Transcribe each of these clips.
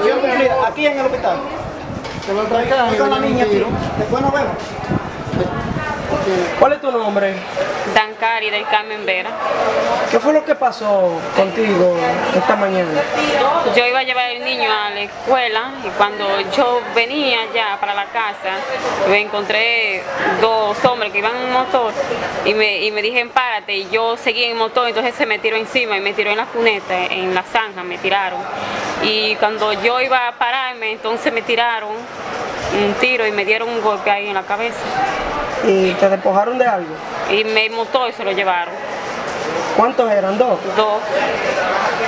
Cumplida. Aquí en el hospital. Con la niña aquí. Después nos vemos. ¿Cuál es tu nombre? Dancari del Carmen Vera. ¿Qué fue lo que pasó contigo esta mañana? Yo iba a llevar al niño a la escuela y cuando yo venía ya para la casa, me encontré dos hombres que iban en un motor y me, y me dijeron párate y yo seguí en el motor, entonces se me tiró encima y me tiró en la cuneta, en la zanja, me tiraron. Y cuando yo iba a pararme, entonces me tiraron un tiro y me dieron un golpe ahí en la cabeza. ¿Y te despojaron de algo? Y me montó y se lo llevaron. ¿Cuántos eran? ¿Dos? Dos.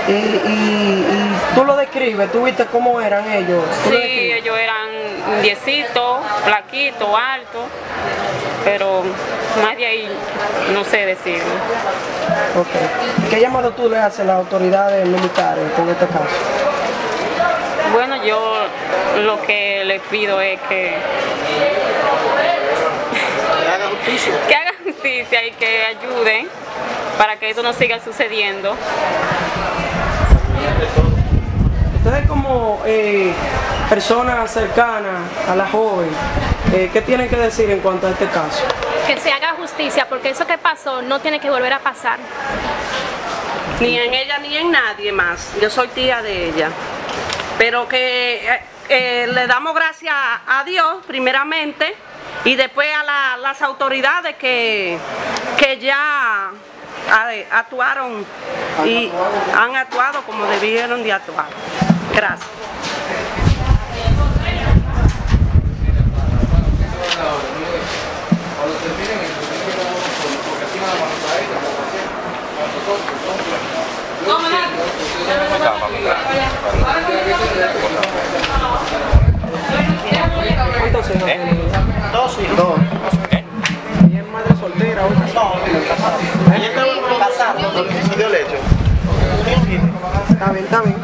Y, y- y tú lo describes, tú viste cómo eran ellos. ¿Tú lo Sí, ellos eran diecitos, flaquitos, altos, pero más de ahí no sé decirlo. Ok. ¿Qué llamado tú le haces a las autoridades militares con este caso? Bueno, yo lo que les pido es que, Que haga justicia. que hagan justicia y que ayuden para que esto no siga sucediendo. Ustedes como eh, personas cercanas a la joven, eh, ¿qué tienen que decir en cuanto a este caso? que se haga justicia, porque eso que pasó no tiene que volver a pasar. ni en ella ni en nadie más. Yo soy tía de ella. Pero que eh, eh, le damos gracias a Dios primeramente y después a la- las autoridades que, que ya actuaron y han actuado como debieron de actuar. Gracias. ¿Cuántos hijos ¿Eh? tienen? Dos hijos. Dos. ¿Y es madre soltera o casada? No, ella está casada. ¿Se dio leche? Está bien, está bien.